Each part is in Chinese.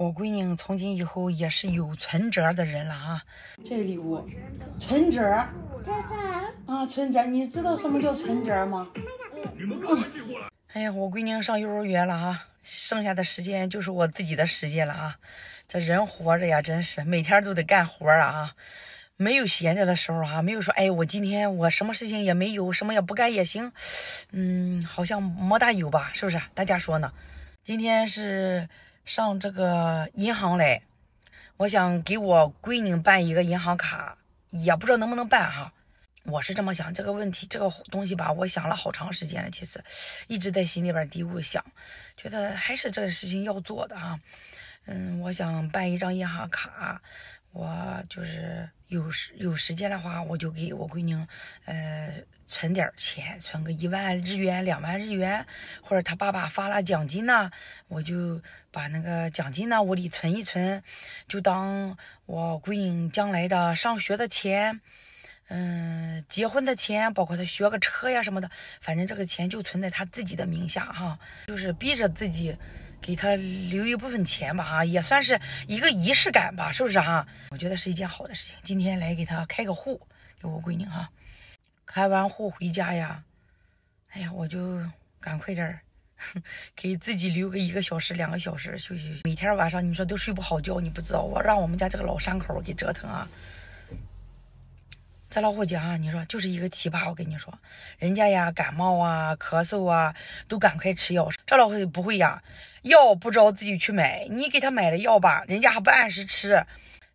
我闺女从今以后也是有存折的人了啊！这礼物，存折啊，存折，你知道什么叫存折吗？哎呀，我闺女上幼儿园了啊，剩下的时间就是我自己的时间了啊！这人活着呀，真是每天都得干活啊，没有闲着的时候啊，没有说哎，我今天我什么事情也没有，什么也不干也行，嗯，好像没大有吧？是不是？大家说呢？今天是。上这个银行来，我想给我闺女办一个银行卡，也不知道能不能办哈。我是这么想，这个问题这个东西吧，我想了好长时间了，其实一直在心里边嘀咕想，觉得还是这个事情要做的哈。嗯，我想办一张银行卡，我就是有时有时间的话，我就给我闺女，呃，存点钱，存个一万日元、两万日元，或者他爸爸发了奖金呢，我就。把那个奖金呢，我得存一存，就当我闺女将来的上学的钱，嗯，结婚的钱，包括她学个车呀什么的，反正这个钱就存在她自己的名下哈，就是逼着自己给她留一部分钱吧哈，也算是一个仪式感吧，是不是哈？我觉得是一件好的事情。今天来给她开个户，给我闺女哈，开完户回家呀，哎呀，我就赶快点儿。给自己留个一个小时、两个小时休息。每天晚上你说都睡不好觉，你不知道我让我们家这个老三口给折腾啊！这老伙计啊，你说就是一个奇葩。我跟你说，人家呀感冒啊、咳嗽啊，都赶快吃药。这老伙计不会呀，药不知道自己去买。你给他买的药吧，人家还不按时吃。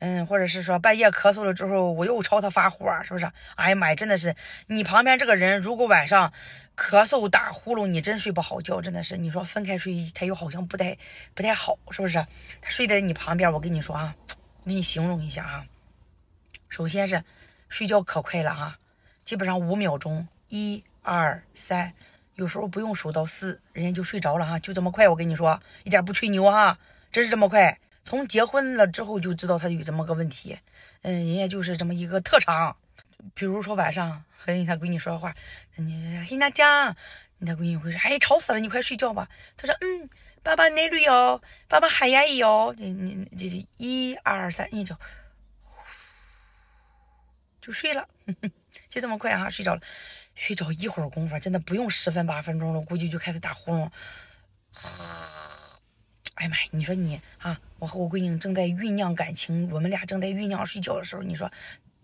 嗯，或者是说半夜咳嗽了之后，我又朝他发火，是不是？哎呀妈呀，真的是你旁边这个人，如果晚上咳嗽打呼噜，你真睡不好觉，真的是。你说分开睡，他又好像不太不太好，是不是？他睡在你旁边，我跟你说啊，给你形容一下啊。首先是睡觉可快了啊，基本上五秒钟，一二三，有时候不用数到四，人家就睡着了哈，就这么快。我跟你说，一点不吹牛哈，真是这么快。从结婚了之后就知道他有这么个问题，嗯，人家就是这么一个特长。比如说晚上和人他闺女说话，你黑娜酱，你他闺女会说，哎，吵死了，你快睡觉吧。他说，嗯，爸爸奶绿哟，爸爸喊呀哟，你你这就一二三，你就就睡了，就这么快啊，睡着了，睡着一会儿功夫，真的不用十分八分钟了，估计就开始打呼噜。哎呀妈呀！你说你啊，我和我闺女正在酝酿感情，我们俩正在酝酿睡觉的时候，你说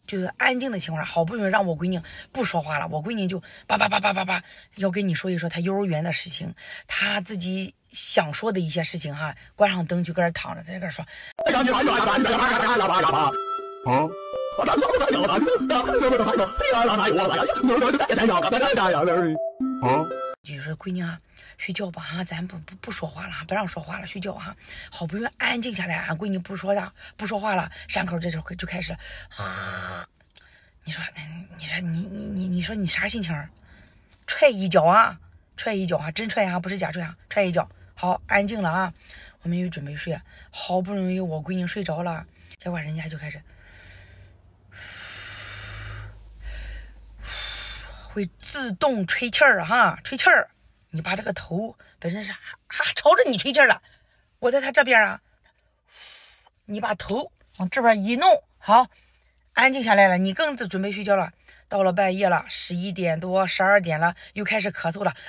就是安静的情况下，好不容易让我闺女不说话了，我闺女就叭叭叭叭叭叭要跟你说一说她幼儿园的事情，她自己想说的一些事情哈。关上灯就搁这躺着，在这说。啊！啊就说闺女啊。睡觉吧哈，咱不不不说话了，不让说话了，睡觉哈。好不容易安静下来，俺闺女不说呀，不说话了。山口这时候就开始，你说那你说你你你你说你啥心情？踹一脚啊，踹一脚啊，真踹啊，不是假踹啊，踹一脚。好，安静了啊，我们又准备睡了。好不容易我闺女睡着了，结果人家就开始，会自动吹气儿哈，吹气儿。你把这个头本身是还朝着你吹气了，我在他这边啊，你把头往这边一弄，好，安静下来了，你更是准备睡觉了。到了半夜了，十一点多、十二点了，又开始咳嗽了。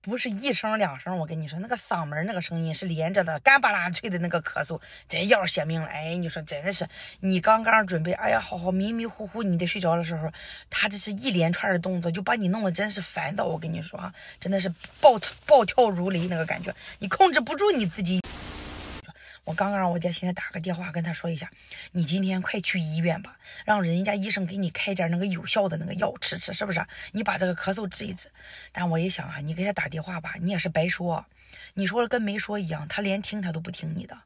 不是一声两声，我跟你说，那个嗓门那个声音是连着的，干巴拉脆的那个咳嗽，真要写命了。哎，你说真的是，你刚刚准备，哎呀，好好迷迷糊糊，你得睡着的时候，他这是一连串的动作，就把你弄得真是烦躁。我跟你说啊，真的是暴暴跳如雷那个感觉，你控制不住你自己。我刚刚让我爹现在打个电话跟他说一下，你今天快去医院吧，让人家医生给你开点那个有效的那个药吃吃，是不是？你把这个咳嗽治一治。但我一想啊，你给他打电话吧，你也是白说，你说了跟没说一样，他连听他都不听你的。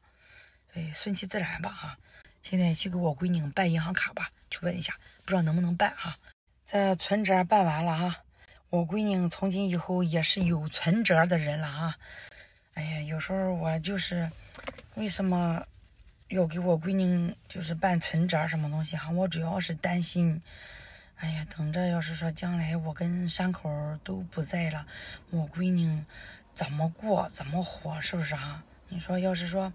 哎，顺其自然吧哈。现在去给我闺女办银行卡吧，去问一下，不知道能不能办哈。这存折办完了哈，我闺女从今以后也是有存折的人了哈。哎呀，有时候我就是。为什么要给我闺女就是办存折什么东西哈？我主要是担心，哎呀，等着要是说将来我跟山口都不在了，我闺女怎么过怎么活，是不是哈？你说要是说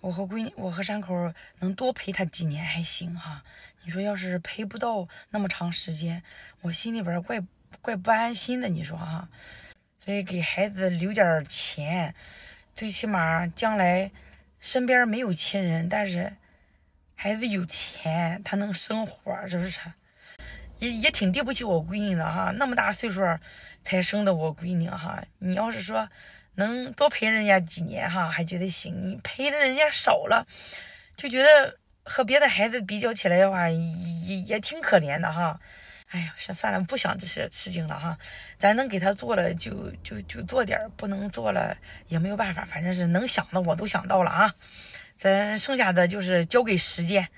我和闺我和山口能多陪她几年还行哈。你说要是陪不到那么长时间，我心里边怪怪不安心的。你说哈，所以给孩子留点钱，最起码将来身边没有亲人，但是孩子有钱，他能生活，是不是？也也挺对不起我闺女的哈，那么大岁数才生的我闺女哈。你要是说能多陪人家几年哈，还觉得行；你陪的人家少了，就觉得。和别的孩子比较起来的话，也也挺可怜的哈。哎呀，算算了，不想这些事情了哈。咱能给他做了，就就就做点不能做了也没有办法。反正是能想的我都想到了啊。咱剩下的就是交给时间，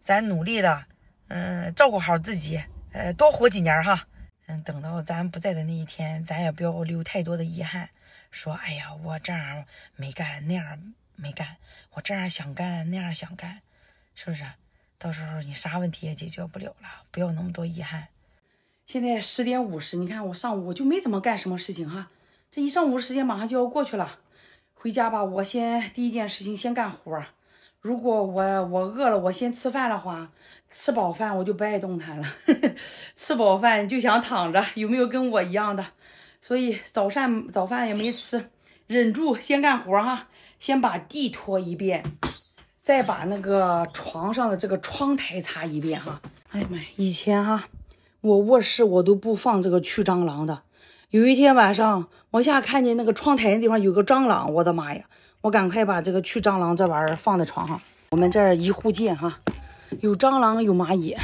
咱努力的，嗯，照顾好自己，呃，多活几年哈。嗯，等到咱不在的那一天，咱也不要留太多的遗憾。说，哎呀，我这样没干，那样没干，我这样想干，那样想干。是不是？到时候你啥问题也解决不了了，不要那么多遗憾。现在十点五十，你看我上午我就没怎么干什么事情哈。这一上午时间马上就要过去了，回家吧。我先第一件事情先干活。如果我我饿了，我先吃饭的话，吃饱饭我就不爱动弹了。吃饱饭就想躺着，有没有跟我一样的？所以早饭早饭也没吃，忍住先干活哈，先把地拖一遍。再把那个床上的这个窗台擦一遍哈。哎呀妈呀，以前哈，我卧室我都不放这个驱蟑螂的。有一天晚上，我下看见那个窗台那地方有个蟑螂，我的妈呀！我赶快把这个驱蟑螂这玩意儿放在床上。我们这儿一户建哈，有蟑螂有蚂蚁，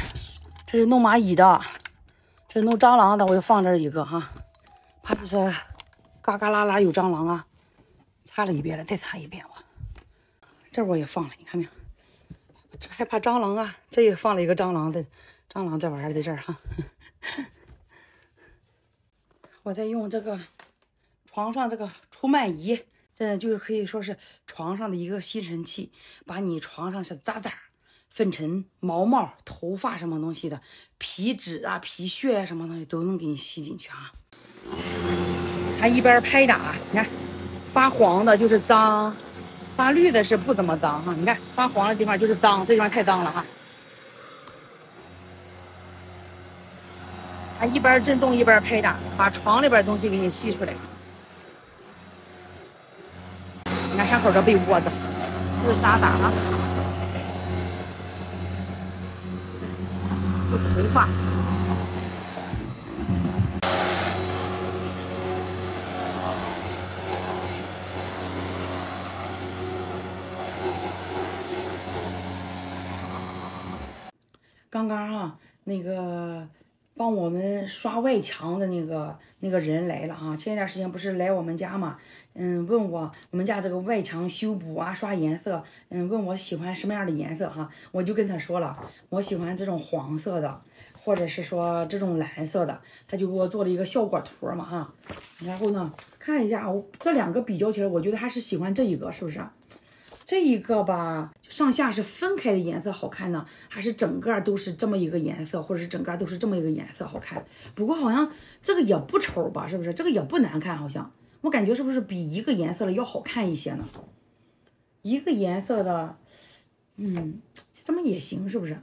这是弄蚂蚁的，这是弄蟑螂的，我就放这儿一个哈，怕这是嘎嘎啦啦有蟑螂啊。擦了一遍了，再擦一遍吧。这我也放了，你看没有？这还怕蟑螂啊？这也放了一个蟑螂的，蟑螂这玩意儿在这儿哈。我在用这个床上这个除螨仪，这就是可以说是床上的一个吸尘器，把你床上是渣渣、粉尘、毛毛、头发什么东西的皮脂啊、皮屑啊什么东西都能给你吸进去啊。它一边拍打，你看发黄的就是脏。发绿的是不怎么脏哈，你看发黄的地方就是脏，这地方太脏了哈。它一边震动一边拍打，把床里边东西给你吸出来。你看伤口这被窝子，就是咋打啊，有头发。刚刚哈，那个帮我们刷外墙的那个那个人来了哈。前一段时间不是来我们家嘛，嗯，问我我们家这个外墙修补啊，刷颜色，嗯，问我喜欢什么样的颜色哈。我就跟他说了，我喜欢这种黄色的，或者是说这种蓝色的。他就给我做了一个效果图嘛哈。然后呢，看一下我这两个比较起来，我觉得还是喜欢这一个，是不是？这一个吧，上下是分开的颜色好看呢，还是整个都是这么一个颜色，或者是整个都是这么一个颜色好看？不过好像这个也不丑吧，是不是？这个也不难看，好像我感觉是不是比一个颜色的要好看一些呢？一个颜色的，嗯，这么也行，是不是？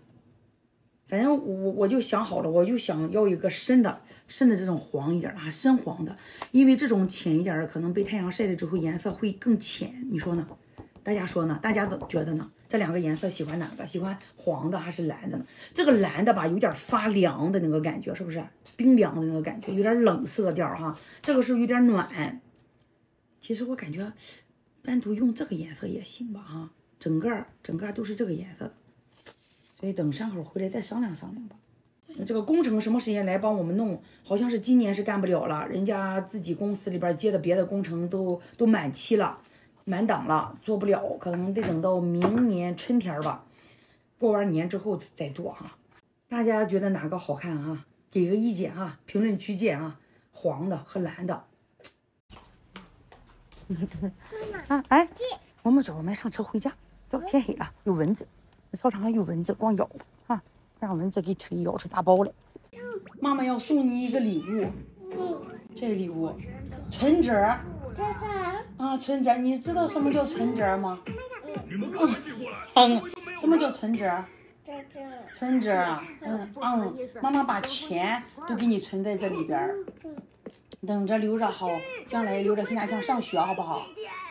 反正我我就想好了，我就想要一个深的，深的这种黄一点的，深黄的，因为这种浅一点的可能被太阳晒了之后颜色会更浅，你说呢？大家说呢？大家都觉得呢？这两个颜色喜欢哪个？喜欢黄的还是蓝的呢？这个蓝的吧，有点发凉的那个感觉，是不是？冰凉的那个感觉，有点冷色调哈。这个是有点暖。其实我感觉单独用这个颜色也行吧哈。整个整个都是这个颜色的，所以等山口回来再商量商量吧。这个工程什么时间来帮我们弄？好像是今年是干不了了，人家自己公司里边接的别的工程都都满期了。满档了，做不了，可能得等到明年春天吧。过完年之后再做哈。大家觉得哪个好看啊？给个意见啊，评论区见啊。黄的和蓝的。啊哎，我们走，我们上车回家。走，天黑了，有蚊子，操场上有蚊子，光咬啊，让蚊子给腿咬出大包来。妈妈要送你一个礼物，这个礼物存折。啊，存折，你知道什么叫存折吗？嗯，什么叫存折？存折啊，嗯嗯，妈妈把钱都给你存在这里边儿，等着留着好，将来留着给伢讲上学好不好？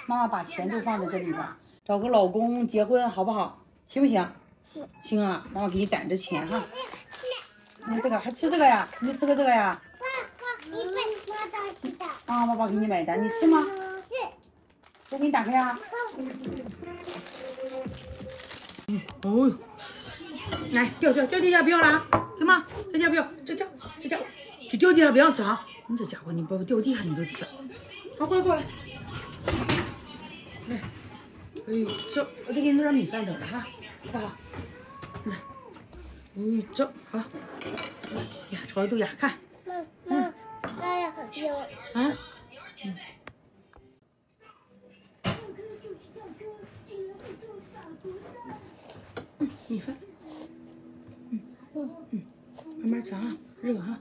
妈妈把钱都放在这里边儿，找个老公结婚好不好？行不行？行，啊，妈妈给你攒着钱哈。你这个还吃这个呀？你吃个这个呀？啊，爸爸给你买单，你吃吗？吃。我给你打开啊。哦。来，掉掉掉地下不要了，行吗？掉下不要，这叫这叫，就掉地下不要吃啊！你这家伙，你把我掉地下你都吃。好，过来过来。来，哎呦，走，我再给你弄点米饭等着哈，好不好？来，哎呦，走，好。呀，炒的豆芽，看。嗯。哎呀，有。啊。嗯。米饭。嗯嗯，慢慢吃啊，热啊。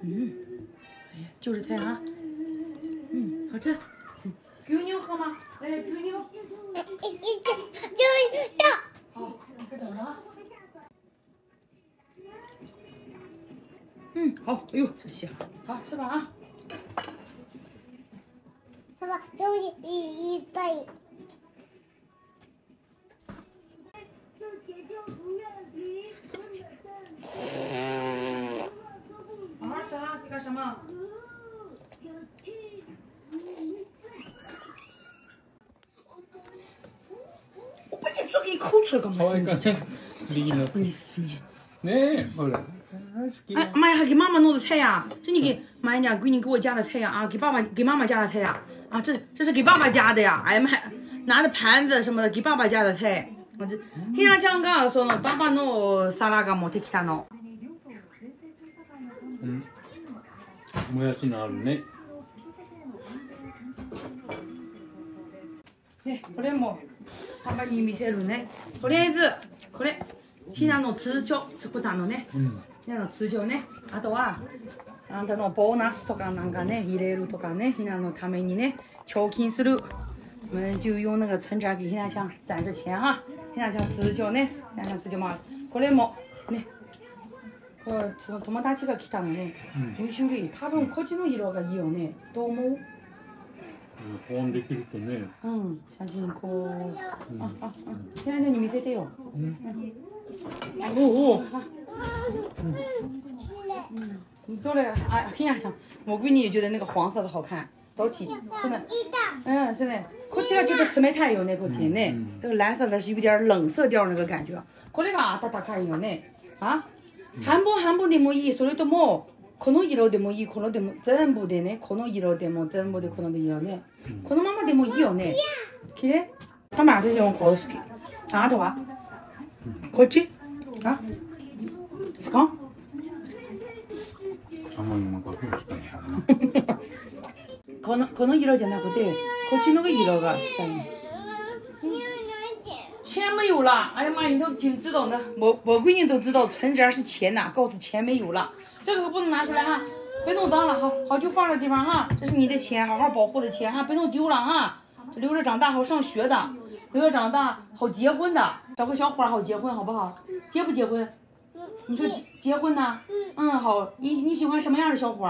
嗯，哎呀，就是菜啊。嗯，好吃。嗯，牛牛喝吗？来，牛牛。一、一、就到。好，快等着啊。嗯，好。哎呦，这香好，好吃吧啊。爸爸，这是一一杯。好好吃啊！你干什么？我把你做给抠出来干嘛？这家伙你死你！哎，好了。哎妈呀，还给妈妈弄的菜呀！这你给妈呀，闺女给我夹的菜呀！啊，给爸爸给妈妈夹的菜呀！啊，这这是给爸爸夹的呀！哎呀妈呀，拿着盘子什么的给爸爸夹的菜。我这，黑亮讲讲说侬爸爸侬啥那个没得其他侬。嗯，もやしのあるね。ね、これもパパに見せるね。とりあえずこれひなの通帳作ったのね。ひなの通帳ね。あとはあんたのボーナスとかなんかね入れるとかねひなのためにね貯金する。我们就用那个存折给现在强攒着钱哈。ひなちゃん通帳ね。ひなちゃん通もあるこれもね。その友達が来たのね、うん、2種類多分こっちの色がいいよね。どう思う？保温できるとね。うん。写真こう、うん、あああ。ひなちゃんに見せてよ、うん。うん、あ、觉得那个黄色的好看。どっち，嗯，现在，こっちがちょっと冷たいよね、こっ。这个蓝色的是有点冷色调那个感觉。これが暖かいよね。あ、半分半分でもいい、それともこの色でもいい、このでも全部でね、この色でも全部でこの的ね。このままでもいいよね。綺麗。他买这种好き。あとは、こっち？あ、スカ？あんまか。このこの色じゃなくてこっちの色がしたい钱没有了，哎呀妈，你都挺知道的。我我闺女都知道存折是钱呐，告诉钱没有了，这个可不能拿出来哈，别弄脏了，好好就放这地方哈。这是你的钱，好好保护的钱哈，别弄丢了哈。留着长大好上学的，留着长大好结婚的，找个小伙好结婚，好不好？结不结婚？你说结结婚呢？嗯，好，你你喜欢什么样的小伙？